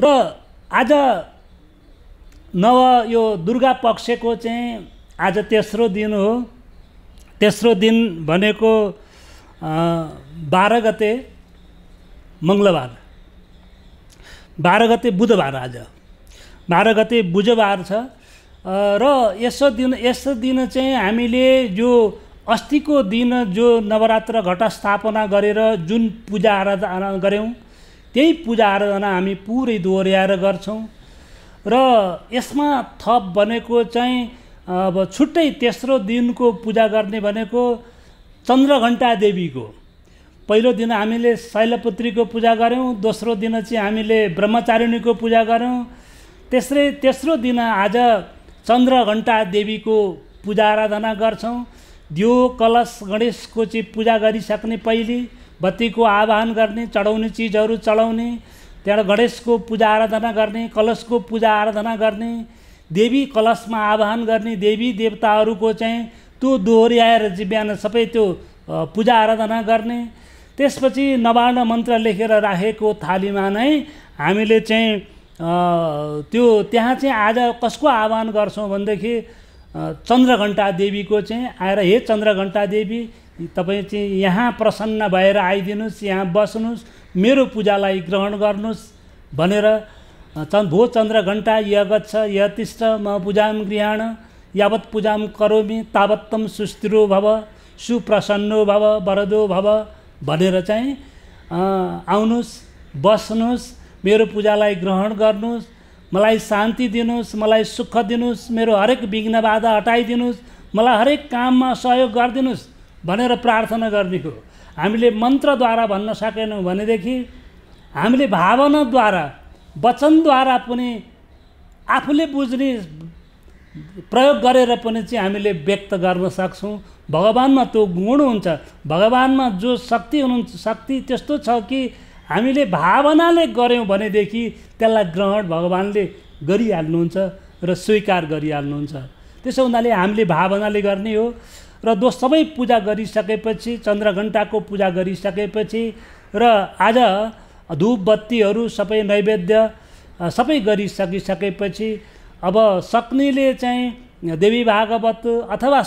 र आज नव यो दुर्गा पक्षको चाहिँ आज तेस्रो दिन हो। तेस्रो दिन भनेको बाह्र गते मङ्गलबार। बाह्र गते बुधबार आज। बाह्र गते बुधबार छ। र यसो दिन यसो दिन चाहिँ हामीले जो अस्तिको दिन जो नवरात्र घट स्थापना गरेर जुन पूजा आराधना गऱ्यौँ त्यही पूजा आराधना हामी पुरै दोहोऱ्याएर गर्छौँ। र यसमा थप भनेको चाहिँ अब छुट्टै तेस्रो दिनको पूजा गर्ने भनेको चन्द्रघण्टा देवीको। पहिलो दिन हामीले शैलपुत्रीको पूजा गऱ्यौँ दोस्रो दिन चाहिँ हामीले ब्रह्मचारिणीको पूजा गऱ्यौँ। तेस्रै तेस्रो दिन आज चन्द्रघण्टा देवीको पूजा आराधना गर्छौँ। दियो कलश गणेशको चाहिँ पूजा गरिसक्ने पहिले बत्तीको आह्वान गर्ने चढाउने चिजहरू चढाउने त्यहाँबाट गणेशको पूजा आराधना गर्ने कलशको पूजा आराधना गर्ने देवी कलशमा आह्वान गर्ने देवी देवताहरूको चाहिँ त्यो दोहोऱ्याएर चाहिँ बिहान सबै त्यो पूजा आराधना गर्ने। त्यसपछि नवार्ण मन्त्र लेखेर राखेको थालीमा नै हामीले चाहिँ त्यो त्यहाँ चाहिँ आज कसको आह्वान गर्छौँ भनेदेखि चन्द्रघण्टा देवीको चाहिँ आएर हे चन्द्रघण्टा देवी तपाईँ चाहिँ यहाँ प्रसन्न भएर आइदिनुहोस् यहाँ बस्नुहोस् मेरो पूजालाई ग्रहण गर्नुहोस्। भनेर चन् भो चन्द्रघण्टा यगच्छ यतिष्ठ म पूजां गृहाण यावत् पूजां करोमि तावत्तम सुस्थिरो भव सुप्रसन्नो भव वरदो भव। भनेर चाहिँ आउनुहोस् बस्नुहोस् मेरो पूजालाई ग्रहण गर्नुहोस्। मलाई शान्ति दिनुहोस् मलाई सुख दिनुहोस् मेरो हरेक विघ्न बाधा हटाइदिनुहोस् मलाई हरेक काममा सहयोग गरिदिनुहोस् भनेर प्रार्थना गर्ने हो। हामीले मन्त्रद्वारा भन्न सकेनौँ भनेदेखि हामीले भावनाद्वारा वचनद्वारा पनि आफूले बुझ्ने प्रयोग गरेर पनि चाहिँ हामीले व्यक्त गर्न सक्छौँ। भगवान्मा त्यो गुण हुन्छ भगवान्मा जो शक्ति हुनुहुन्छ शक्ति त्यस्तो छ कि हामीले भावनाले गऱ्यौँ भनेदेखि त्यसलाई ग्रहण भगवान्ले गरिहाल्नुहुन्छ र स्वीकार गरिहाल्नुहुन्छ। त्यसो हुनाले हामीले भावनाले गर्ने हो र दो सबै पूजा गरिसकेपछि चन्द्रघण्टाको पूजा गरिसकेपछि र आज धुप बत्तीहरू सबै नैवेद्य सबै गरिसकिसकेपछि अब सक्नेले चाहिँ देवी भागवत अथवा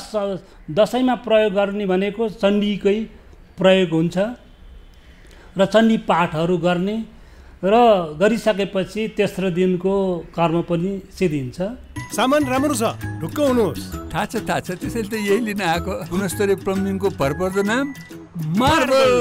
दसैँमा प्रयोग गर्ने भनेको चण्डीकै प्रयोग हुन्छ। र चण्डी पाठहरू गर्ने र गरिसकेपछि तेस्रो दिनको कर्म पनि सिद्धिन्छ। सामान राम्रो छ ढुक्क हुनुहोस्। थाहा छ थाहा छ। त्यसैले त यही लिन आएको गुणस्तरीय प्लम्बिङको भरपर्दो नाम मार्बल।